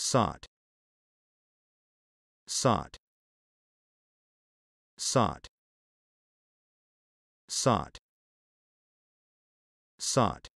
sought. Sought. Sought. Sought. Sought.